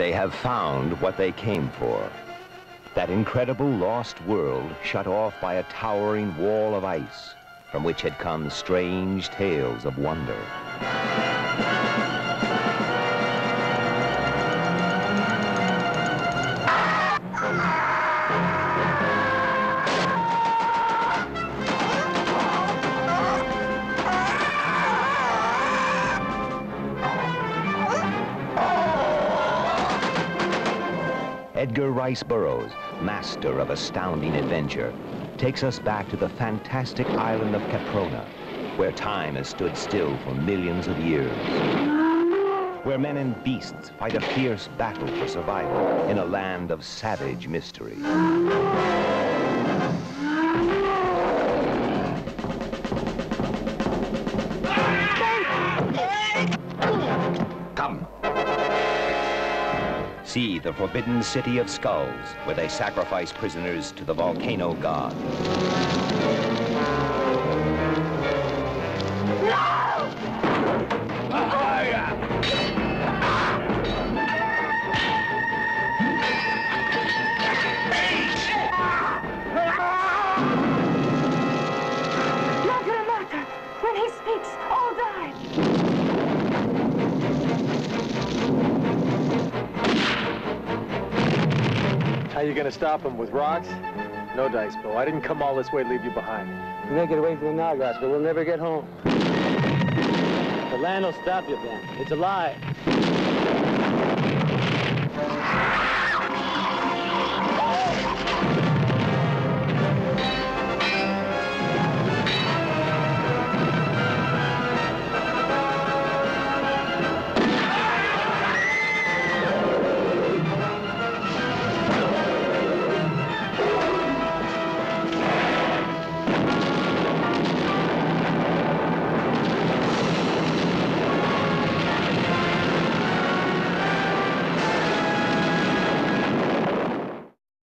They have found what they came for. That incredible lost world shut off by a towering wall of ice from which had come strange tales of wonder. Edgar Rice Burroughs, master of astounding adventure, takes us back to the fantastic island of Caprona, where time has stood still for millions of years. Where men and beasts fight a fierce battle for survival in a land of savage mystery. See the forbidden city of skulls, where they sacrifice prisoners to the volcano god. Magna ah! ah! Mater! When he speaks, all die! How you gonna stop him? With rocks? No dice, Bill. I didn't come all this way to leave you behind. You may get away from the Nagas, but we'll never get home. The land will stop you, Ben. It's a lie.